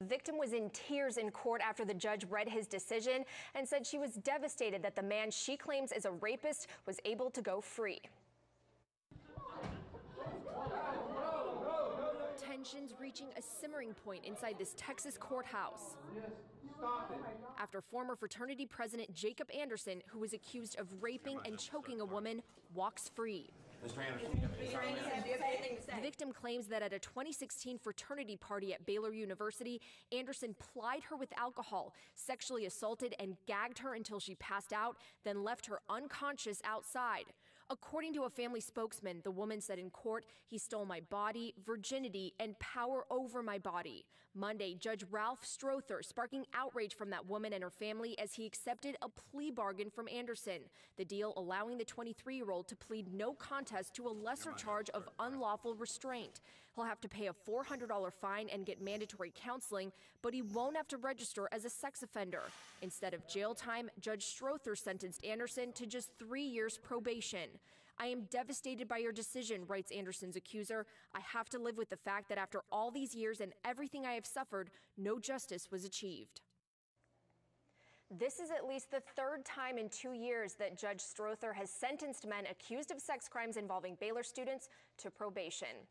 The victim was in tears in court after the judge read his decision and said she was devastated that the man she claims is a rapist was able to go free. Tensions reaching a simmering point inside this Texas courthouse. After former fraternity president Jacob Anderson, who was accused of raping and choking a woman, walks free. Mr. Anderson, The victim claims that at a 2016 fraternity party at Baylor University, Anderson plied her with alcohol, sexually assaulted, and gagged her until she passed out, then left her unconscious outside. According to a family spokesman, the woman said in court, he stole my body, virginity, and power over my body. Monday, Judge Ralph Strother sparking outrage from that woman and her family as he accepted a plea bargain from Anderson. The deal allowing the 23 year old to plead no contest to a lesser charge of unlawful restraint. He'll have to pay a $400 fine and get mandatory counseling, but he won't have to register as a sex offender. Instead of jail time, Judge Strother sentenced Anderson to just three years probation. I am devastated by your decision, writes Anderson's accuser. I have to live with the fact that after all these years and everything I have suffered, no justice was achieved. This is at least the third time in two years that Judge Strother has sentenced men accused of sex crimes involving Baylor students to probation.